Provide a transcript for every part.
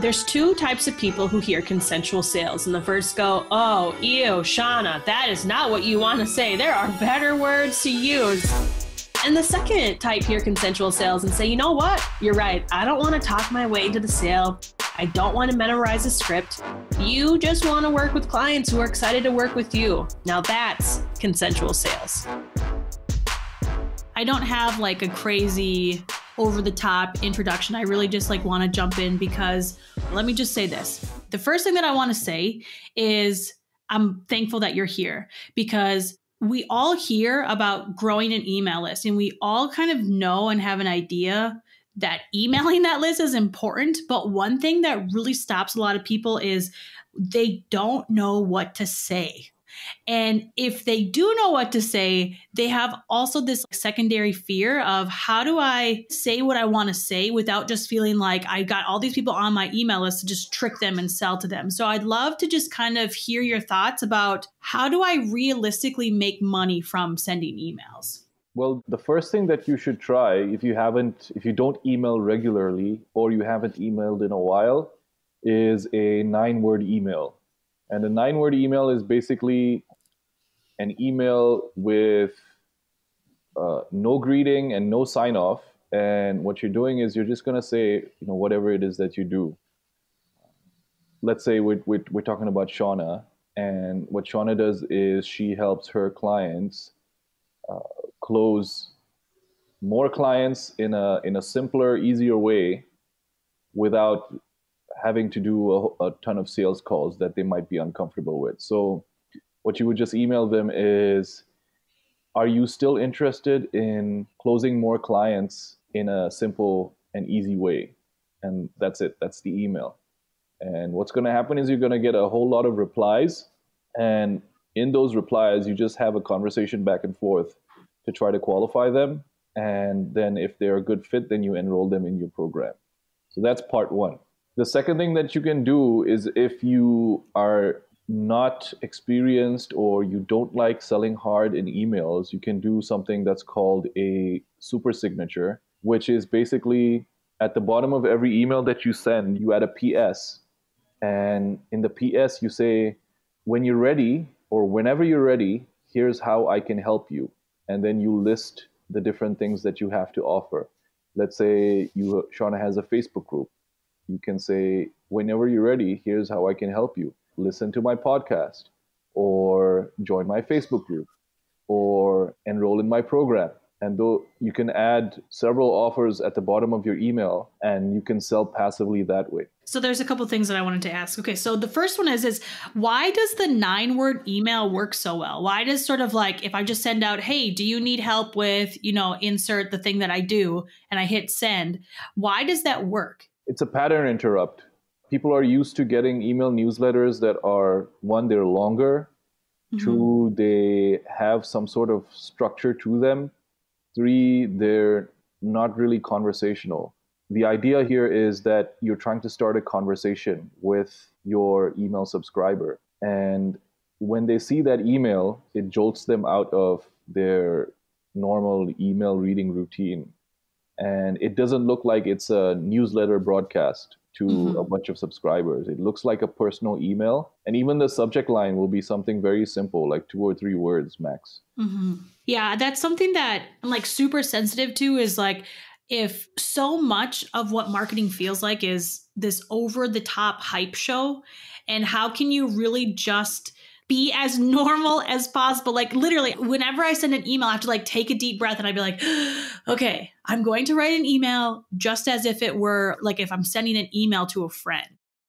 There's two types of people who hear consensual sales, and the first go, Oh, ew, Shawna, that is not what you want to say. There are better words to use. And the second type hear consensual sales and say, You know what? You're right. I don't want to talk my way into the sale. I don't want to memorize a script. You just want to work with clients who are excited to work with you. Now that's consensual sales. I don't have like a crazy over the top introduction. I really just like want to jump in because let me just say this. The first thing that I want to say is I'm thankful that you're here because we all hear about growing an email list and we all kind of know and have an idea that emailing that list is important. But one thing that really stops a lot of people is they don't know what to say. And if they do know what to say, they have also this secondary fear of how do I say what I want to say without just feeling like I got all these people on my email list to just trick them and sell to them. So I'd love to just kind of hear your thoughts about how do I realistically make money from sending emails? Well, the first thing that you should try if you haven't if you don't email regularly or you haven't emailed in a while is a nine word email and a nine word email is basically an email with uh, no greeting and no sign off. And what you're doing is you're just going to say, you know, whatever it is that you do. Let's say we're, we're, we're talking about Shawna. And what Shawna does is she helps her clients uh, close more clients in a, in a simpler, easier way without having to do a, a, ton of sales calls that they might be uncomfortable with. So, what you would just email them is Are you still interested in closing more clients in a simple and easy way? And that's it, that's the email. And what's going to happen is you're going to get a whole lot of replies. And in those replies, you just have a conversation back and forth to try to qualify them. And then, if they're a good fit, then you enroll them in your program. So that's part one. The second thing that you can do is if you are not experienced or you don't like selling hard in emails, you can do something that's called a super signature, which is basically at the bottom of every email that you send, you add a PS. And in the PS, you say, when you're ready or whenever you're ready, here's how I can help you. And then you list the different things that you have to offer. Let's say you Shawna has a Facebook group you can say, whenever you're ready, here's how I can help you. Listen to my podcast, or join my Facebook group, or enroll in my program. And though you can add several offers at the bottom of your email and you can sell passively that way. So there's a couple things that I wanted to ask. Okay, so the first one is is why does the nine word email work so well? Why does sort of like if I just send out, "Hey, do you need help with, you know, insert the thing that I do?" and I hit send, why does that work? It's a pattern interrupt. People are used to getting email newsletters that are one, they're longer, mm-hmm. two, they have some sort of structure to them, three, they're not really conversational. The idea here is that you're trying to start a conversation with your email subscriber. And when they see that email, it jolts them out of their normal email reading routine and it doesn't look like it's a newsletter broadcast to mm-hmm. a bunch of subscribers. It looks like a personal email, and even the subject line will be something very simple, like two or three words max. Mm-hmm. Yeah, that's something that I'm like super sensitive to. Is like if so much of what marketing feels like is this over the top hype show, and how can you really just be as normal as possible. Like literally, whenever I send an email, I have to like take a deep breath and I'd be like, okay, I'm going to write an email just as if it were like if I'm sending an email to a friend.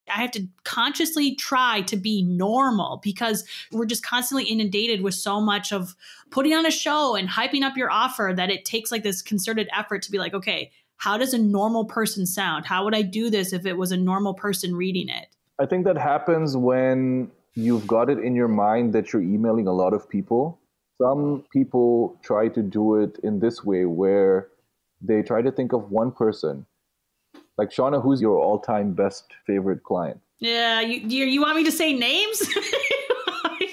I have to consciously try to be normal because we're just constantly inundated with so much of putting on a show and hyping up your offer that it takes like this concerted effort to be like, okay, how does a normal person sound? How would I do this if it was a normal person reading it? I think that happens when you've got it in your mind that you're emailing a lot of people. Some people try to do it in this way where they try to think of one person. Like Shawna, who's your all-time best favorite client? Yeah, you you, you want me to say names?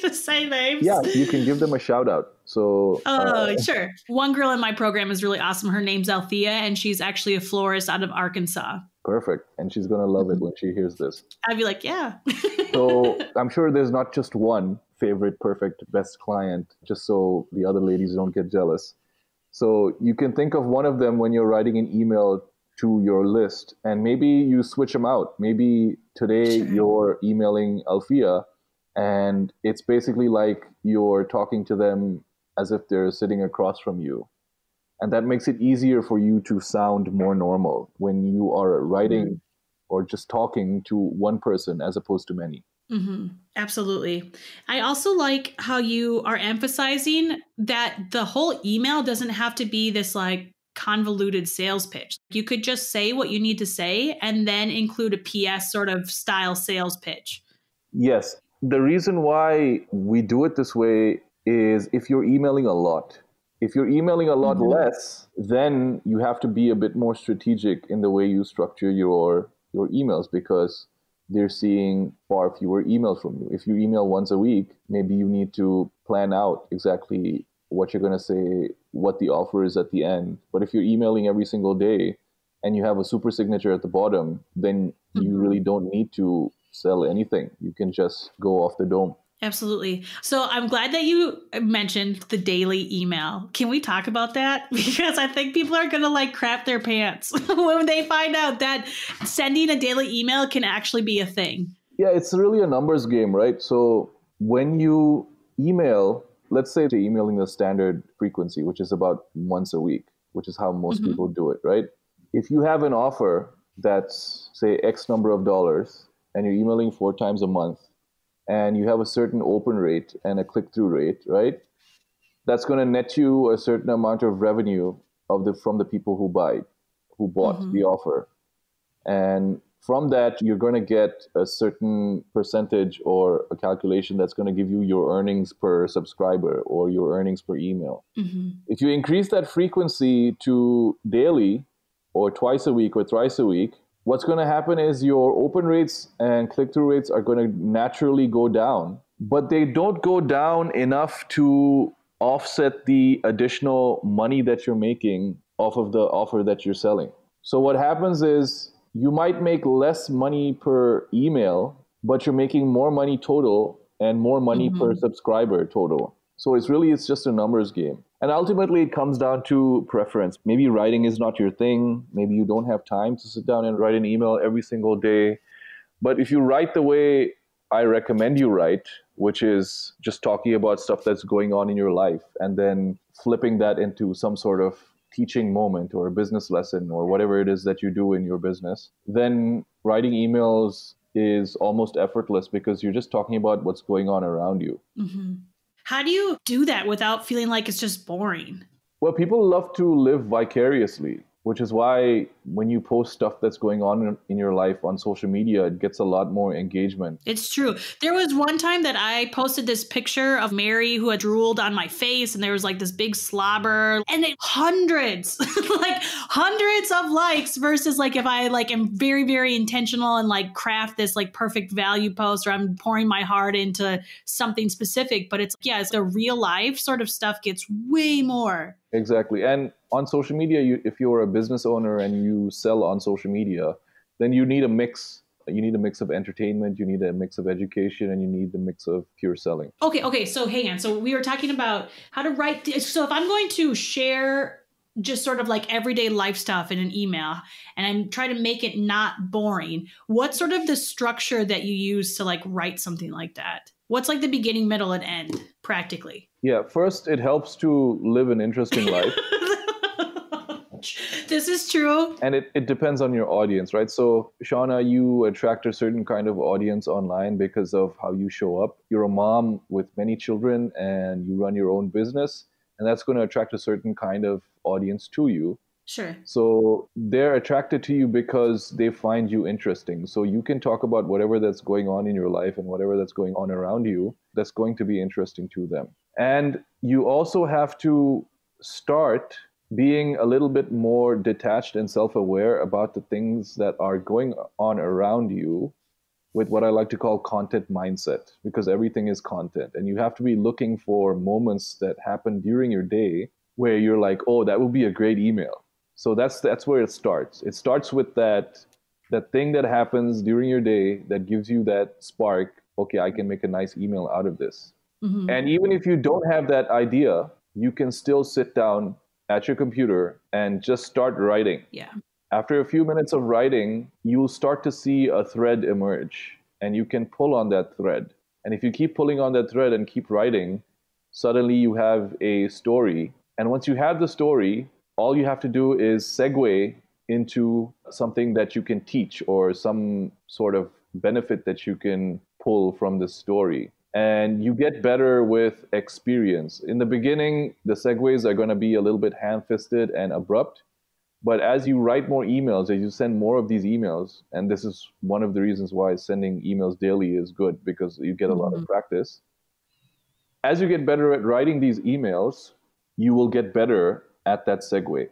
to say names? Yeah, you can give them a shout out. So Oh, uh, sure. One girl in my program is really awesome. Her name's Althea and she's actually a florist out of Arkansas. Perfect. And she's going to love it mm-hmm. when she hears this. I'd be like, yeah. so I'm sure there's not just one favorite, perfect, best client, just so the other ladies don't get jealous. So you can think of one of them when you're writing an email to your list and maybe you switch them out. Maybe today sure. you're emailing Althea and it's basically like you're talking to them as if they're sitting across from you. And that makes it easier for you to sound more normal when you are writing mm-hmm. or just talking to one person as opposed to many. Mm-hmm. Absolutely. I also like how you are emphasizing that the whole email doesn't have to be this like convoluted sales pitch. You could just say what you need to say and then include a PS sort of style sales pitch. Yes. The reason why we do it this way is if you're emailing a lot. If you're emailing a lot mm-hmm. less, then you have to be a bit more strategic in the way you structure your your emails because they're seeing far fewer emails from you. If you email once a week, maybe you need to plan out exactly what you're going to say, what the offer is at the end. But if you're emailing every single day and you have a super signature at the bottom, then mm-hmm. you really don't need to sell anything. You can just go off the dome. Absolutely. So I'm glad that you mentioned the daily email. Can we talk about that? Because I think people are going to like crap their pants when they find out that sending a daily email can actually be a thing. Yeah, it's really a numbers game, right? So when you email, let's say you're emailing the standard frequency, which is about once a week, which is how most mm-hmm. people do it, right? If you have an offer that's, say, X number of dollars and you're emailing four times a month, and you have a certain open rate and a click through rate, right? That's going to net you a certain amount of revenue of the from the people who buy, who bought mm-hmm. the offer, and from that you're going to get a certain percentage or a calculation that's going to give you your earnings per subscriber or your earnings per email. Mm-hmm. If you increase that frequency to daily or twice a week or thrice a week, what's going to happen is your open rates and click through rates are going to naturally go down, but they don't go down enough to offset the additional money that you're making off of the offer that you're selling. So what happens is you might make less money per email, but you're making more money total and more money mm-hmm. per subscriber total. So it's really it's just a numbers game. And ultimately, it comes down to preference. Maybe writing is not your thing. Maybe you don't have time to sit down and write an email every single day. But if you write the way I recommend you write, which is just talking about stuff that's going on in your life and then flipping that into some sort of teaching moment or a business lesson or whatever it is that you do in your business, then writing emails is almost effortless because you're just talking about what's going on around you. Mm-hmm. How do you do that without feeling like it's just boring? Well, people love to live vicariously which is why when you post stuff that's going on in your life on social media, it gets a lot more engagement. It's true. There was one time that I posted this picture of Mary who had drooled on my face, and there was like this big slobber, and it, hundreds, like hundreds of likes versus like if I like am very, very intentional and like craft this like perfect value post or I'm pouring my heart into something specific. But it's, yeah, it's the real life sort of stuff gets way more. Exactly. And on social media, you, if you're a business owner and you sell on social media, then you need a mix. You need a mix of entertainment, you need a mix of education, and you need the mix of pure selling. Okay, okay. So hang on. So we were talking about how to write. So if I'm going to share just sort of like everyday life stuff in an email and I'm trying to make it not boring, what's sort of the structure that you use to like write something like that? What's like the beginning, middle, and end practically? Yeah, first, it helps to live an interesting life. this is true. And it, it depends on your audience, right? So, Shawna, you attract a certain kind of audience online because of how you show up. You're a mom with many children and you run your own business, and that's going to attract a certain kind of audience to you. Sure. So they're attracted to you because they find you interesting. So you can talk about whatever that's going on in your life and whatever that's going on around you that's going to be interesting to them. And you also have to start being a little bit more detached and self aware about the things that are going on around you with what I like to call content mindset, because everything is content. And you have to be looking for moments that happen during your day where you're like, oh, that would be a great email so that's that's where it starts. It starts with that that thing that happens during your day that gives you that spark okay i can make a nice email out of this Mhm. and even if you don't have that idea you can still sit down at your computer and just start writing yeah. after a few minutes of writing, you'll start to see a thread emerge and you can pull on that thread. And if you keep pulling on that thread and keep writing, suddenly you have a story. And once you have the story, all you have to do is segue into something that you can teach or some sort of benefit that you can pull from the story. And you get better with experience. In the beginning, the segues are going to be a little bit ham fisted and abrupt. But as you write more emails, as you send more of these emails, and this is one of the reasons why sending emails daily is good because you get a lot of mm-hmm. practice. As you get better at writing these emails, you will get better at that segue.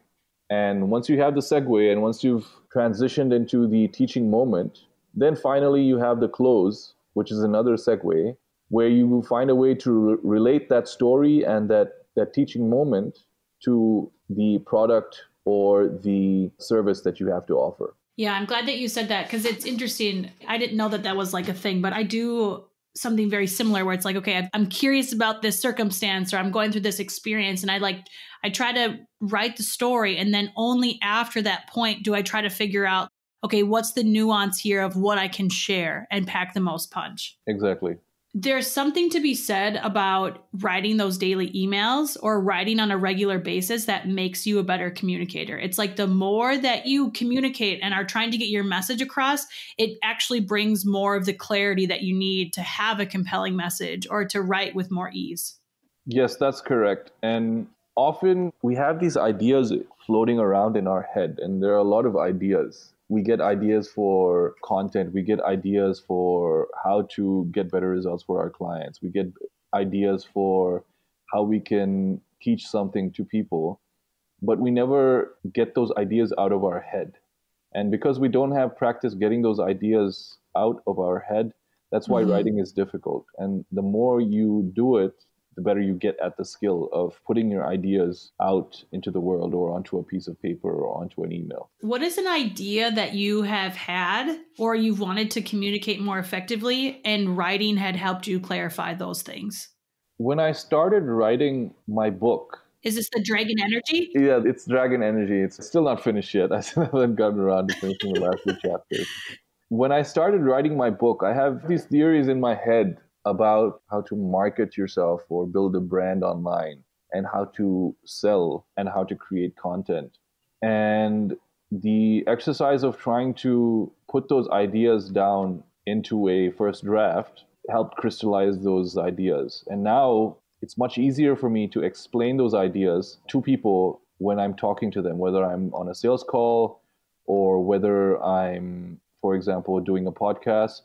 And once you have the segue and once you've transitioned into the teaching moment, then finally you have the close, which is another segue, where you will find a way to re- relate that story and that, that teaching moment to the product or the service that you have to offer. Yeah, I'm glad that you said that because it's interesting. I didn't know that that was like a thing, but I do something very similar where it's like, okay, I'm curious about this circumstance or I'm going through this experience and I like I try to write the story and then only after that point do I try to figure out okay, what's the nuance here of what I can share and pack the most punch. Exactly. There's something to be said about writing those daily emails or writing on a regular basis that makes you a better communicator. It's like the more that you communicate and are trying to get your message across, it actually brings more of the clarity that you need to have a compelling message or to write with more ease. Yes, that's correct. And often we have these ideas floating around in our head, and there are a lot of ideas. We get ideas for content, we get ideas for how to get better results for our clients, we get ideas for how we can teach something to people, but we never get those ideas out of our head. And because we don't have practice getting those ideas out of our head, that's why Mhm. writing is difficult. And the more you do it, the better you get at the skill of putting your ideas out into the world or onto a piece of paper or onto an email. What is an idea that you have had or you've wanted to communicate more effectively and writing had helped you clarify those things? When I started writing my book, Is this the dragon energy? yeah, it's Dragon Energy. It's still not finished yet. I still haven't gotten around to finishing the last two chapters. When I started writing my book, I have these theories in my head about how to market yourself or build a brand online and how to sell and how to create content. And the exercise of trying to put those ideas down into a first draft helped crystallize those ideas. And now it's much easier for me to explain those ideas to people when I'm talking to them, whether I'm on a sales call or whether I'm, for example, doing a podcast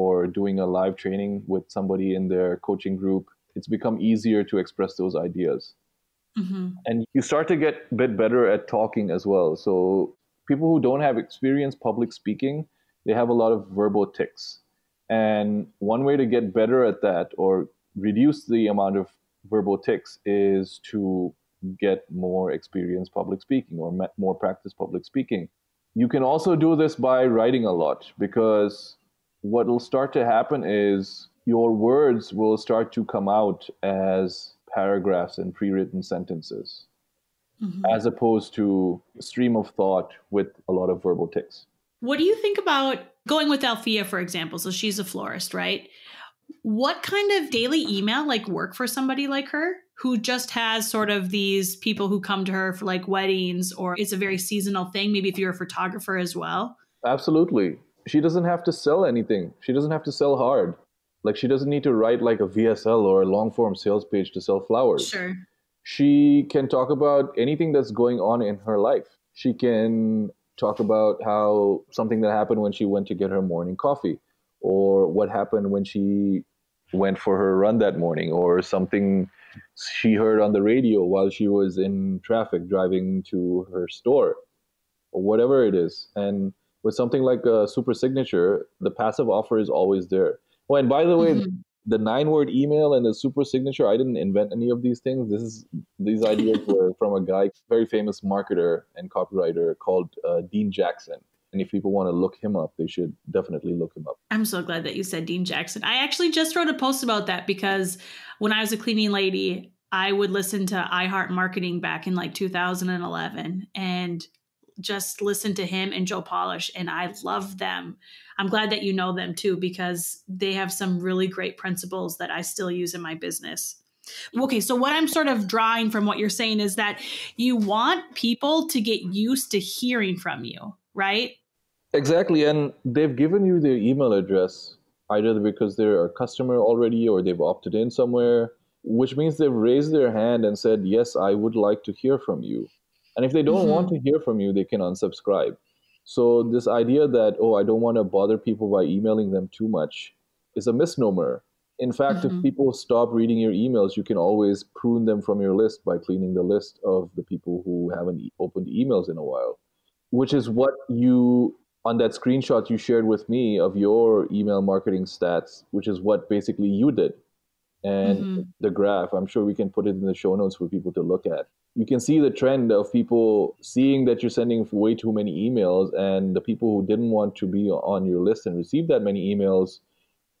or doing a live training with somebody in their coaching group. It's become easier to express those ideas. Hmm and you start to get a bit better at talking as well. So people who don't have experience public speaking they have a lot of verbal tics. And one way to get better at that or reduce the amount of verbal tics is to get more experience public speaking or more practice public speaking. You can also do this by writing a lot because what will start to happen is your words will start to come out as paragraphs and pre-written sentences hmm as opposed to a stream of thought with a lot of verbal tics What do you think about going with Althea, for example? So she's a florist, right? What kind of daily email like work for somebody like her who just has sort of these people who come to her for like weddings or it's a very seasonal thing? Maybe if you're a photographer as well. absolutely she doesn't have to sell anything she doesn't have to sell hard like she doesn't need to write like a vsl or a long form sales page to sell flowers Sure. she can talk about anything that's going on in her life. She can talk about how something that happened when she went to get her morning coffee, or what happened when she went for her run that morning, or something she heard on the radio while she was in traffic driving to her store, or whatever it is. And with something like a super signature, the passive offer is always there. Oh, and by the way, Mhm. the nine word email and the super signature i didn't invent any of these things this is these ideas were from a guy very famous marketer and copywriter called uh, dean jackson And if people want to look him up, they should definitely look him up. I'm so glad that you said Dean Jackson. I actually just wrote a post about that because when I was a cleaning lady, I would listen to iHeart Marketing back in like 2011 and just listen to him and Joe Polish, and I love them. I'm glad that you know them too because they have some really great principles that I still use in my business. Okay, so what I'm sort of drawing from what you're saying is that you want people to get used to hearing from you, right? Exactly. And they've given you their email address either because they're a customer already or they've opted in somewhere, which means they've raised their hand and said, Yes, I would like to hear from you. And if they don't mm-hmm. want to hear from you, they can unsubscribe. So, this idea that, oh, I don't want to bother people by emailing them too much is a misnomer in fact, mm-hmm. if people stop reading your emails, you can always prune them from your list by cleaning the list of the people who haven't opened emails in a while, which is what you, on that screenshot you shared with me of your email marketing stats, which is what basically you did. And mm-hmm. the graph, I'm sure we can put it in the show notes for people to look at. You can see the trend of people seeing that you're sending way too many emails, and the people who didn't want to be on your list and receive that many emails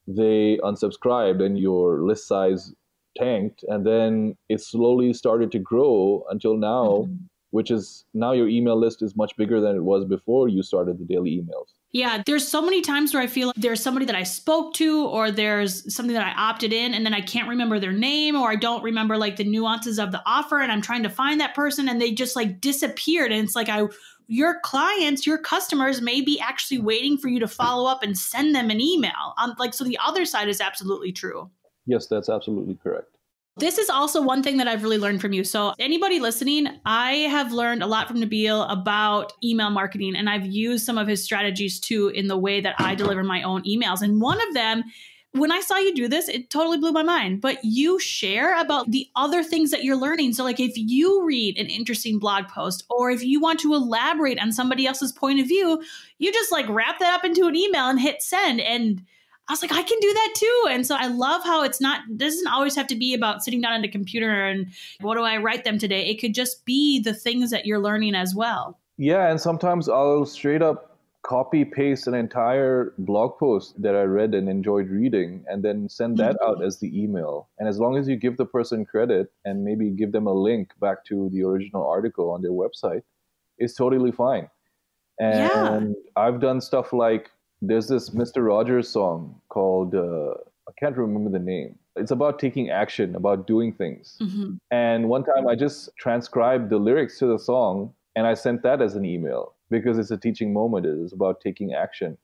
they unsubscribed and your list size tanked and then it slowly started to grow until now mm-hmm. which is now your email list is much bigger than it was before you started the daily emails yeah there's so many times where i feel like there's somebody that i spoke to or there's something that i opted in and then i can't remember their name or i don't remember like the nuances of the offer and i'm trying to find that person and they just like disappeared and it's like i your clients, your customers may be actually waiting for you to follow up and send them an email. Um, like, so the other side is absolutely true. Yes, that's absolutely correct. This is also one thing that I've really learned from you. So, anybody listening, I have learned a lot from Nabil about email marketing, and I've used some of his strategies too in the way that I deliver my own emails. And one of them when I saw you do this, it totally blew my mind. But you share about the other things that you're learning. So, like if you read an interesting blog post or if you want to elaborate on somebody else's point of view, you just like wrap that up into an email and hit send. And I was like, I can do that too. And so I love how it's not, doesn't always have to be about sitting down at a computer and what do I write them today? It could just be the things that you're learning as well. Yeah. And sometimes I'll straight up copy paste an entire blog post that I read and enjoyed reading and then send that mm-hmm. out as the email. And as long as you give the person credit and maybe give them a link back to the original article on their website, it's totally fine. And yeah. I've done stuff like there's this Mr. Rogers song called, uh, I can't remember the name. It's about taking action, about doing things. Mm-hmm. And one time I just transcribed the lyrics to the song and I sent that as an email because it's a teaching moment. It is about taking action.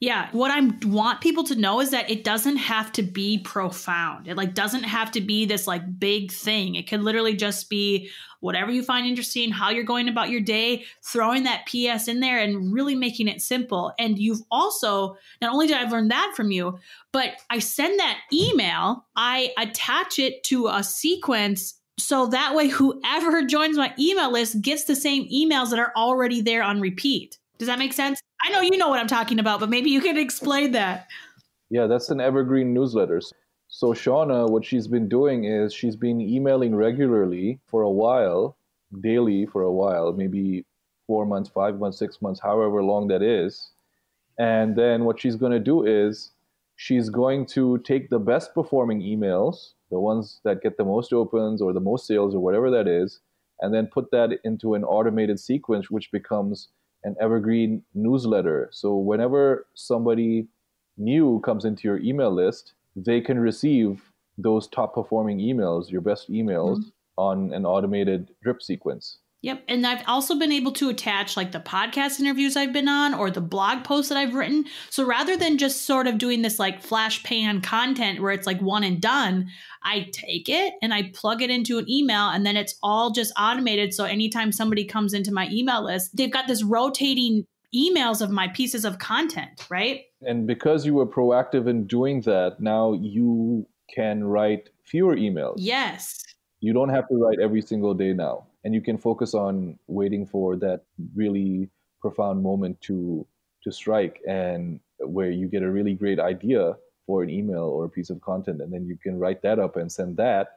Yeah, what I want people to know is that it doesn't have to be profound. It like doesn't have to be this like big thing. It could literally just be whatever you find interesting, how you're going about your day, throwing that PS in there and really making it simple. And you've also not only did I learn that from you, but I send that email, I attach it to a sequence so that way, whoever joins my email list gets the same emails that are already there on repeat. Does that make sense? I know you know what I'm talking about, but maybe you can explain that. Yeah, that's an evergreen newsletter. So, Shawna, what she's been doing is she's been emailing regularly for a while, daily for a while, maybe four months, five months, six months, however long that is. And then what she's going to do is she's going to take the best performing emails the ones that get the most opens or the most sales or whatever that is, and then put that into an automated sequence, which becomes an evergreen newsletter. So whenever somebody new comes into your email list, they can receive those top performing emails, your best emails, mm-hmm. on an automated drip sequence. Yep. And I've also been able to attach like the podcast interviews I've been on or the blog posts that I've written. So rather than just sort of doing this like flash pan content where it's like one and done, I take it and I plug it into an email and then it's all just automated. So anytime somebody comes into my email list, they've got this rotating emails of my pieces of content, right? And because you were proactive in doing that, now you can write fewer emails. Yes. You don't have to write every single day now and you can focus on waiting for that really profound moment to to strike and where you get a really great idea for an email or a piece of content and then you can write that up and send that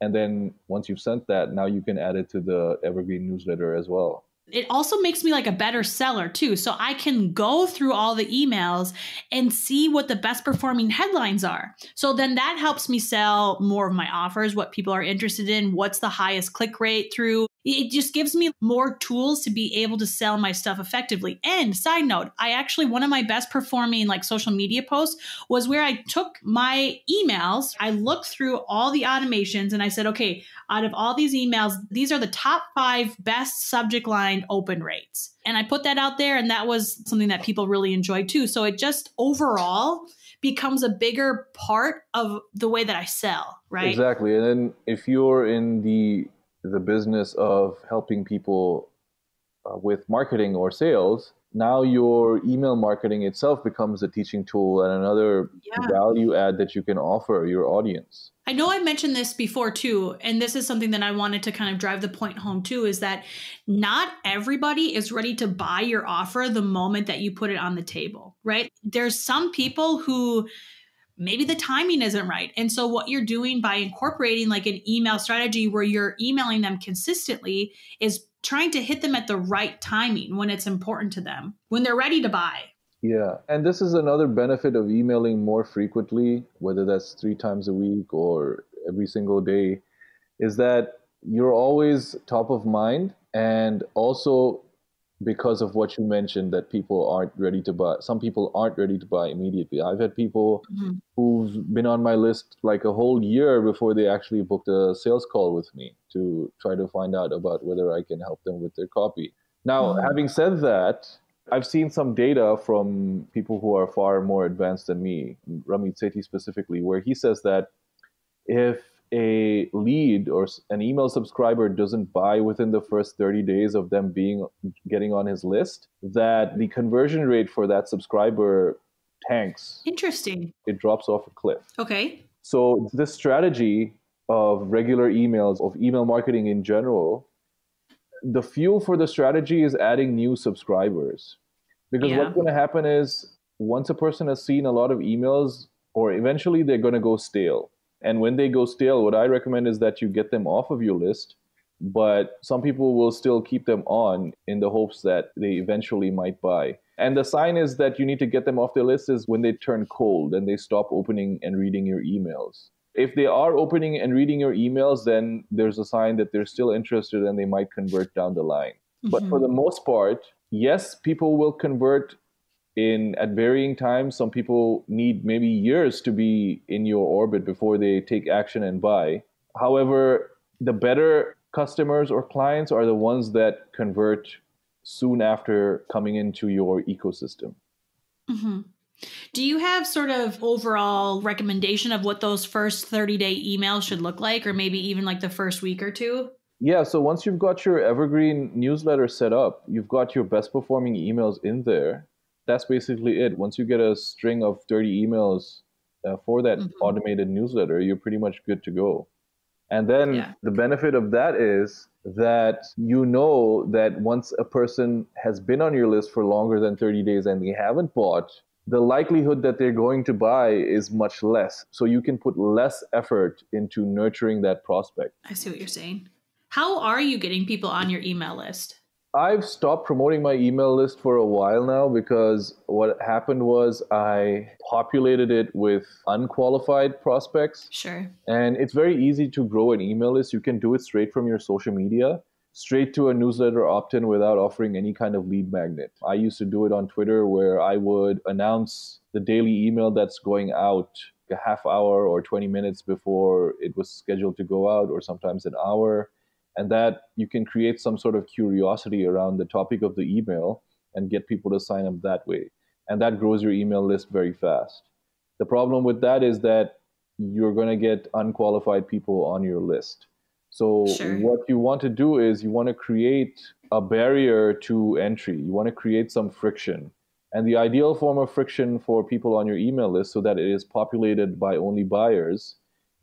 and then once you've sent that now you can add it to the evergreen newsletter as well it also makes me like a better seller too. So I can go through all the emails and see what the best performing headlines are. So then that helps me sell more of my offers, what people are interested in, what's the highest click rate through. It just gives me more tools to be able to sell my stuff effectively. And side note, I actually, one of my best performing like social media posts was where I took my emails, I looked through all the automations and I said, okay, out of all these emails, these are the top five best subject line open rates. And I put that out there, and that was something that people really enjoyed too. So it just overall becomes a bigger part of the way that I sell, right? Exactly. And then if you're in the the business of helping people uh, with marketing or sales, now your email marketing itself becomes a teaching tool and another yeah. value add that you can offer your audience. I know I mentioned this before too, and this is something that I wanted to kind of drive the point home too is that not everybody is ready to buy your offer the moment that you put it on the table, right? There's some people who maybe the timing isn't right. And so what you're doing by incorporating like an email strategy where you're emailing them consistently is trying to hit them at the right timing when it's important to them, when they're ready to buy. Yeah. And this is another benefit of emailing more frequently, whether that's three times a week or every single day, is that you're always top of mind. And also, because of what you mentioned that people aren't ready to buy some people aren't ready to buy immediately i've had people mm-hmm. who've been on my list like a whole year before they actually booked a sales call with me to try to find out about whether i can help them with their copy now mm-hmm. having said that i've seen some data from people who are far more advanced than me ramit sethi specifically where he says that if a lead or an email subscriber doesn't buy within the first 30 days of them being getting on his list that the conversion rate for that subscriber tanks. Interesting. It drops off a cliff. Okay. So this strategy of regular emails of email marketing in general the fuel for the strategy is adding new subscribers. Because yeah. what's going to happen is once a person has seen a lot of emails or eventually they're going to go stale and when they go stale, what I recommend is that you get them off of your list. But some people will still keep them on in the hopes that they eventually might buy. And the sign is that you need to get them off the list is when they turn cold and they stop opening and reading your emails. If they are opening and reading your emails, then there's a sign that they're still interested and they might convert down the line. Mm-hmm. But for the most part, yes, people will convert in at varying times some people need maybe years to be in your orbit before they take action and buy. However the better customers or clients are the ones that convert soon after coming into your ecosystem. Mm-hmm. do you have sort of overall recommendation of what those first 30 day emails should look like or maybe even like the first week or two? Yeah so once you've got your evergreen newsletter set up you've got your best performing emails in there that's basically it. Once you get a string of 30 emails uh, for that mm-hmm. automated newsletter, you're pretty much good to go. And then yeah. the benefit of that is that you know that once a person has been on your list for longer than 30 days and they haven't bought, the likelihood that they're going to buy is much less. So you can put less effort into nurturing that prospect. I see what you're saying. How are you getting people on your email list? I've stopped promoting my email list for a while now because what happened was I populated it with unqualified prospects. Sure. And it's very easy to grow an email list. You can do it straight from your social media, straight to a newsletter opt in without offering any kind of lead magnet. I used to do it on Twitter where I would announce the daily email that's going out a half hour or 20 minutes before it was scheduled to go out, or sometimes an hour and that you can create some sort of curiosity around the topic of the email and get people to sign up that way. And that grows your email list very fast. The problem with that is that you're going to get unqualified people on your list. So sure. what you want to do is you want to create a barrier to entry. You want to create some friction. And the ideal form of friction for people on your email list so that it is populated by only buyers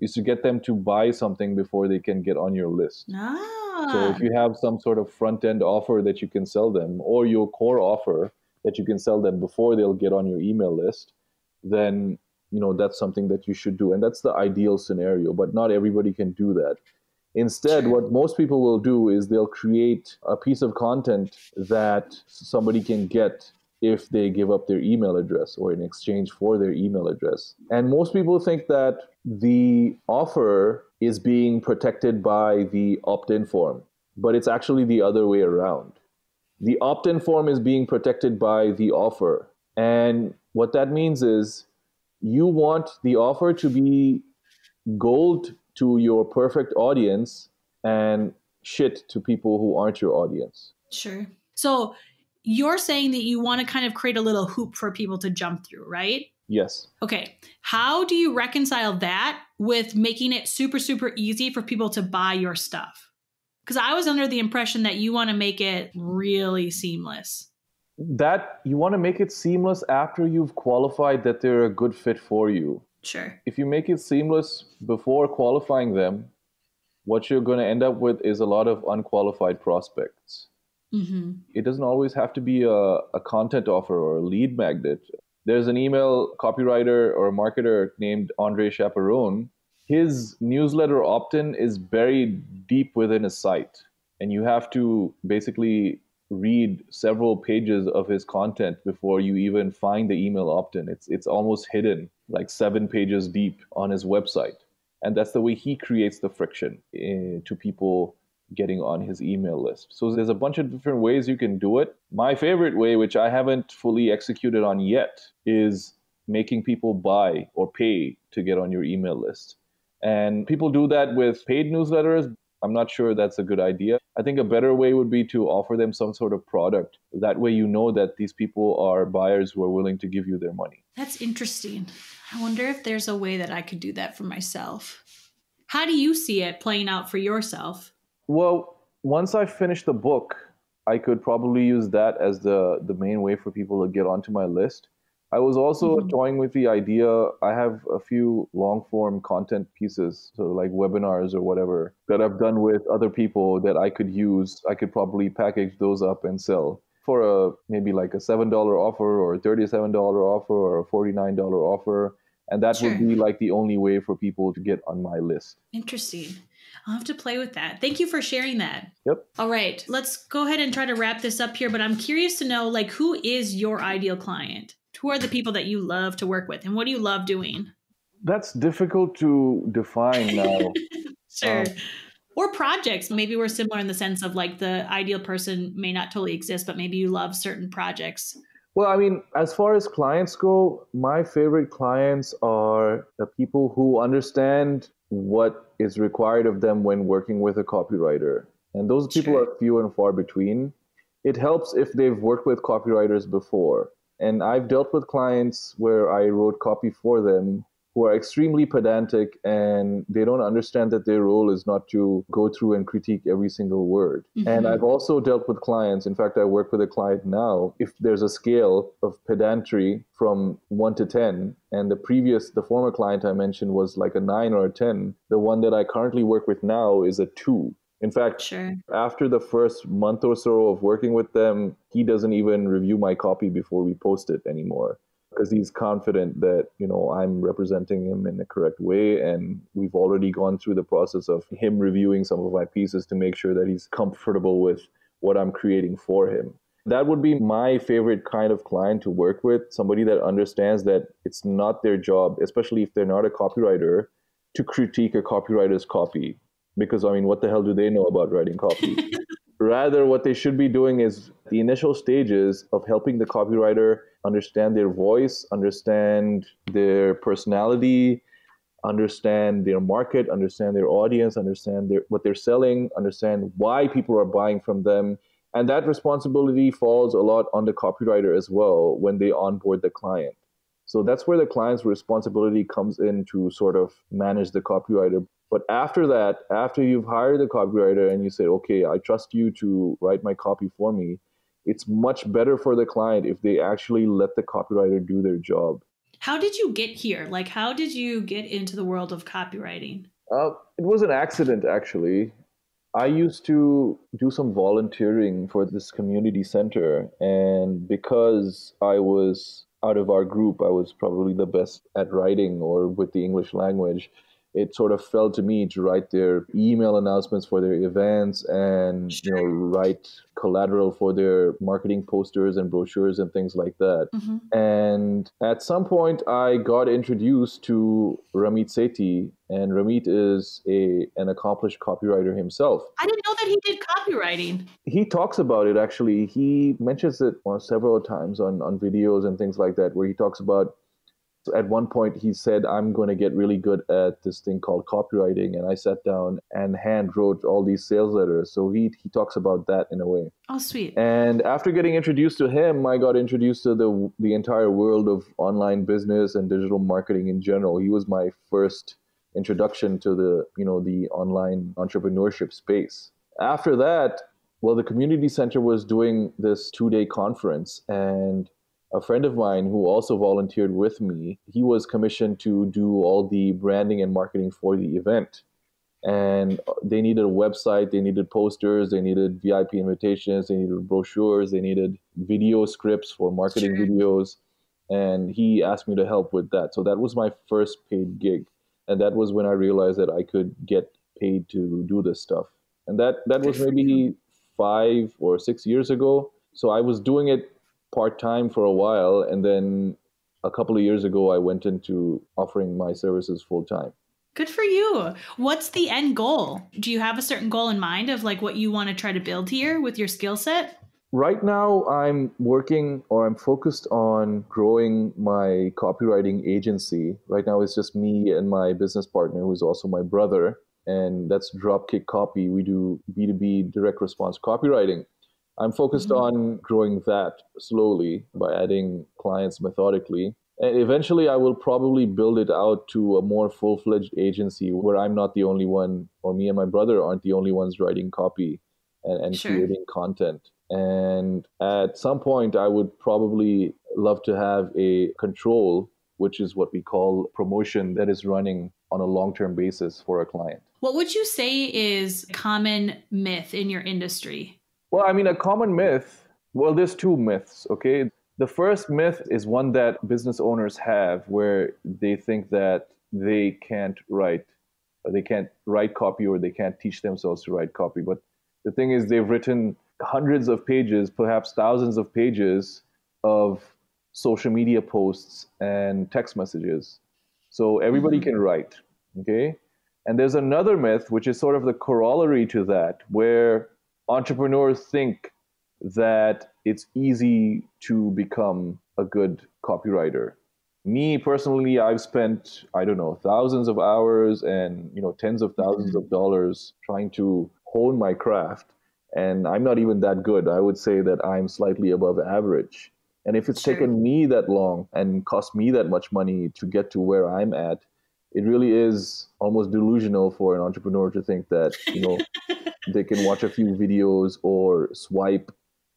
is to get them to buy something before they can get on your list. Ah. So if you have some sort of front end offer that you can sell them, or your core offer that you can sell them before they'll get on your email list, then you know that's something that you should do, and that's the ideal scenario. But not everybody can do that. Instead, what most people will do is they'll create a piece of content that somebody can get if they give up their email address or in exchange for their email address. And most people think that the offer is being protected by the opt in form, but it's actually the other way around. The opt in form is being protected by the offer. And what that means is you want the offer to be gold to your perfect audience and shit to people who aren't your audience. Sure. So you're saying that you want to kind of create a little hoop for people to jump through, right? Yes. Okay. How do you reconcile that with making it super, super easy for people to buy your stuff? Because I was under the impression that you want to make it really seamless. That you want to make it seamless after you've qualified that they're a good fit for you. Sure. If you make it seamless before qualifying them, what you're going to end up with is a lot of unqualified prospects. Mm-hmm. It doesn't always have to be a, a content offer or a lead magnet. There's an email copywriter or a marketer named Andre Chaperon. His newsletter opt in is buried deep within his site. And you have to basically read several pages of his content before you even find the email opt in. It's, it's almost hidden, like seven pages deep on his website. And that's the way he creates the friction uh, to people getting on his email list. So there's a bunch of different ways you can do it. My favorite way, which I haven't fully executed on yet, is making people buy or pay to get on your email list. And people do that with paid newsletters. I'm not sure that's a good idea. I think a better way would be to offer them some sort of product. That way, you know that these people are buyers who are willing to give you their money. That's interesting. I wonder if there's a way that I could do that for myself. How do you see it playing out for yourself? Well, once I finish the book, I could probably use that as the the main way for people to get onto my list. I was also mm-hmm. toying with the idea. I have a few long form content pieces, so like webinars or whatever, that I've done with other people that I could use. I could probably package those up and sell for a maybe like a seven dollar offer or a thirty seven dollar offer or a forty nine dollar offer, and that sure. would be like the only way for people to get on my list. Interesting. I'll have to play with that. Thank you for sharing that. Yep. All right, let's go ahead and try to wrap this up here. But I'm curious to know, like, who is your ideal client? Who are the people that you love to work with, and what do you love doing? That's difficult to define now. sure. Um, or projects. Maybe we're similar in the sense of like the ideal person may not totally exist, but maybe you love certain projects. Well, I mean, as far as clients go, my favorite clients are the people who understand what is required of them when working with a copywriter. And those people sure. are few and far between. It helps if they've worked with copywriters before. And I've dealt with clients where I wrote copy for them who are extremely pedantic and they don't understand that their role is not to go through and critique every single word. Mm-hmm. And I've also dealt with clients. In fact, I work with a client now. If there's a scale of pedantry from one to 10, and the previous, the former client I mentioned was like a nine or a 10, the one that I currently work with now is a two. In fact, sure. after the first month or so of working with them, he doesn't even review my copy before we post it anymore because he's confident that you know I'm representing him in the correct way and we've already gone through the process of him reviewing some of my pieces to make sure that he's comfortable with what I'm creating for him. That would be my favorite kind of client to work with, somebody that understands that it's not their job, especially if they're not a copywriter, to critique a copywriter's copy because I mean what the hell do they know about writing copy? Rather, what they should be doing is the initial stages of helping the copywriter understand their voice, understand their personality, understand their market, understand their audience, understand their, what they're selling, understand why people are buying from them. And that responsibility falls a lot on the copywriter as well when they onboard the client. So that's where the client's responsibility comes in to sort of manage the copywriter. But after that, after you've hired the copywriter and you say, okay, I trust you to write my copy for me, it's much better for the client if they actually let the copywriter do their job. How did you get here? Like, how did you get into the world of copywriting? Uh, it was an accident, actually. I used to do some volunteering for this community center, and because I was out of our group, I was probably the best at writing or with the English language it sort of fell to me to write their email announcements for their events and sure. you know write collateral for their marketing posters and brochures and things like that. Mm-hmm. And at some point, I got introduced to Ramit Sethi, and Ramit is a an accomplished copywriter himself. I didn't know that he did copywriting. He talks about it actually. He mentions it several times on on videos and things like that, where he talks about at one point he said i'm going to get really good at this thing called copywriting and i sat down and hand wrote all these sales letters. So he he talks about that in a way. Oh sweet. And after getting introduced to him i got introduced to the the entire world of online business and digital marketing in general. He was my first introduction to the you know the online entrepreneurship space. After that well the community center was doing this two day conference and a friend of mine who also volunteered with me, he was commissioned to do all the branding and marketing for the event. And uh, they needed a website, they needed posters, they needed VIP invitations, they needed brochures, they needed video scripts for marketing sure. videos. And he asked me to help with that. So that was my first paid gig. And that was when I realized that I could get paid to do this stuff. And that, that was maybe five or six years ago. So I was doing it part time for a while, and then a couple of years ago, I went into offering my services full time. Good for you. What's the end goal? Do you have a certain goal in mind of like what you want to try to build here with your skill set? Right now, I'm working or I'm focused on growing my copywriting agency. Right now, it's just me and my business partner, who's also my brother, and that's Dropkick Copy. We do B2B direct response copywriting. I'm focused mm-hmm. on growing that slowly by adding clients methodically. And eventually, I will probably build it out to a more full fledged agency where I'm not the only one, or me and my brother aren't the only ones writing copy and, and sure. creating content. And at some point, I would probably love to have a control, which is what we call promotion that is running on a long term basis for a client. What would you say is common myth in your industry? Well, I mean, a common myth, well, there's two myths, okay? The first myth is one that business owners have where they think that they can't write, they can't write copy or they can't teach themselves to write copy. But the thing is, they've written hundreds of pages, perhaps thousands of pages of social media posts and text messages. So everybody mm-hmm. can write, okay? And there's another myth, which is sort of the corollary to that, where entrepreneurs think that it's easy to become a good copywriter. Me personally, I've spent, I don't know, thousands of hours and, you know, tens of 1000s of dollars trying to hone my craft. And I'm not even that good. I would say that I'm slightly above average. And if it's sure. taken me that long and cost me that much money to get to where I'm at, it really is almost delusional for an entrepreneur to think that, you know, they can watch a few videos or swipe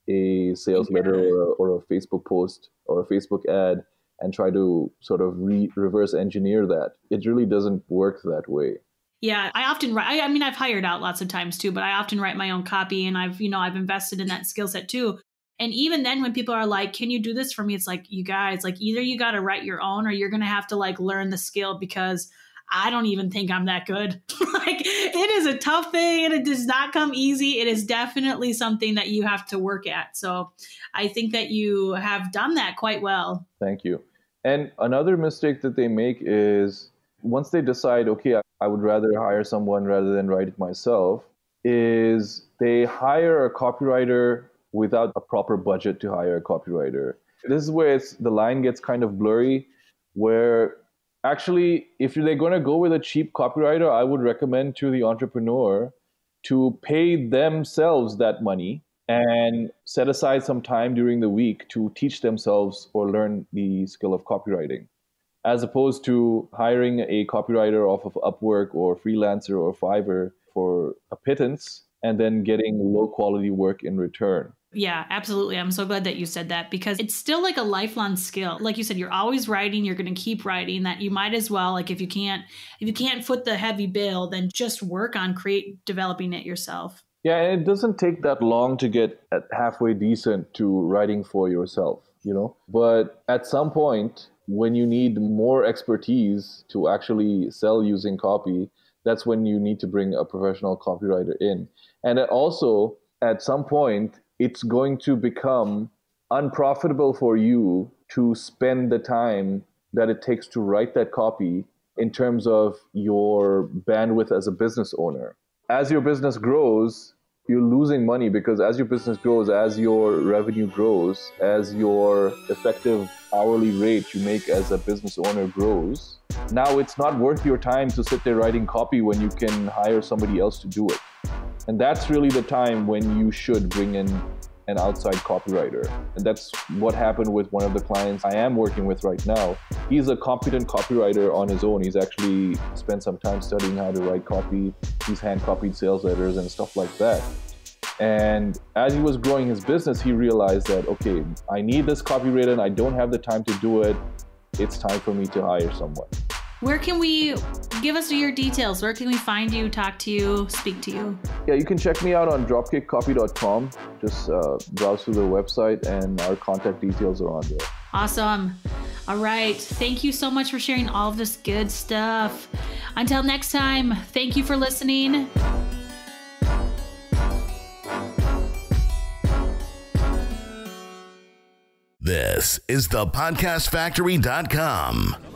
a sales yeah. letter or a, or a, Facebook post or a Facebook ad and try to sort of re- reverse engineer that. It really doesn't work that way. Yeah, I often write. I mean, I've hired out lots of times too, but I often write my own copy, and I've you know I've invested in that skill set too. And even then, when people are like, "Can you do this for me?" It's like, you guys, like either you got to write your own, or you're gonna have to like learn the skill because I don't even think I'm that good. like it is a tough thing and it does not come easy. It is definitely something that you have to work at. So I think that you have done that quite well. Thank you. And another mistake that they make is once they decide, okay, I would rather hire someone rather than write it myself, is they hire a copywriter without a proper budget to hire a copywriter. This is where the line gets kind of blurry, where actually, if they're going to go with a cheap copywriter, I would recommend to the entrepreneur to pay themselves that money and set aside some time during the week to teach themselves or learn the skill of copywriting as opposed to hiring a copywriter off of Upwork or Freelancer or Fiverr for a pittance and then getting low quality work in return. Yeah, absolutely. I'm so glad that you said that because it's still like a lifelong skill. Like you said, you're always writing, you're going to keep writing that you might as well like if you can't if you can't foot the heavy bill, then just work on create developing it yourself. Yeah, and it doesn't take that long to get halfway decent to writing for yourself. you know. But at some point, when you need more expertise to actually sell using copy, that's when you need to bring a professional copywriter in. And also, at some point, it's going to become unprofitable for you to spend the time that it takes to write that copy in terms of your bandwidth as a business owner. As your business grows, you're losing money because as your business grows, as your revenue grows, as your effective hourly rate you make as a business owner grows, now it's not worth your time to sit there writing copy when you can hire somebody else to do it. And that's really the time when you should bring in an outside copywriter. And that's what happened with one of the clients I am working with right now. He's a competent copywriter on his own. He's actually spent some time studying how to write copy. He's hand copied sales letters and stuff like that. And as he was growing his business, he realized that, okay, I need this copywriter and I don't have the time to do it. It's time for me to hire someone. Where can we give us your details? Where can we find you, talk to you, speak to you? Yeah, you can check me out on dropkickcopy.com. Just uh, browse through the website, and our contact details are on there. Awesome. All right. Thank you so much for sharing all of this good stuff. Until next time, thank you for listening. This is the podcastfactory.com.